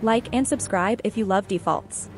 Like and subscribe if you love defaults.